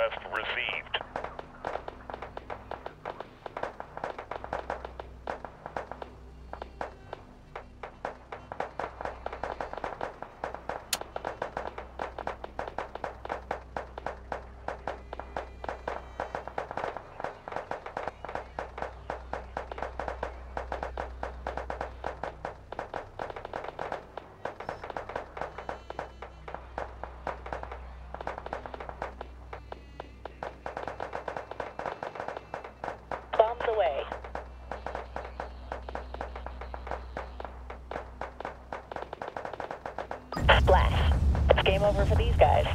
request received. Game over for these guys.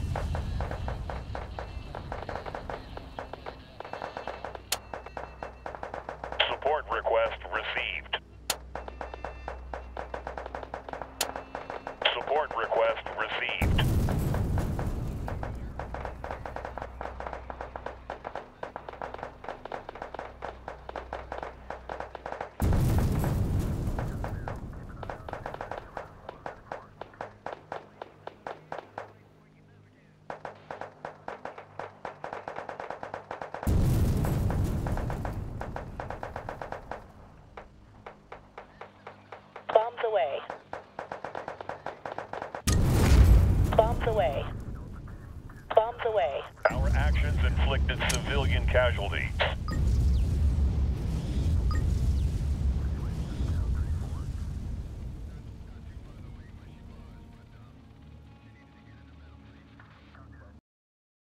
Away. Bombs away. Our actions inflicted civilian casualties.